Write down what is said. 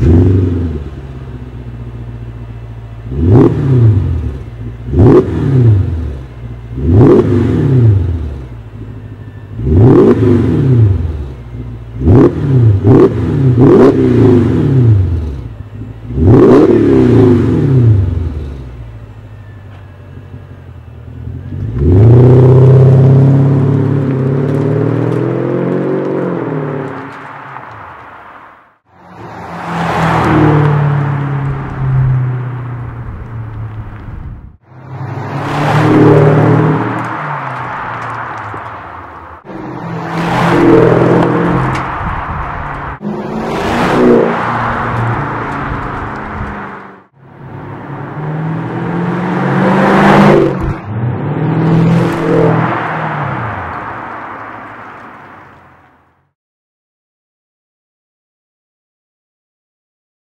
Mm-hmm.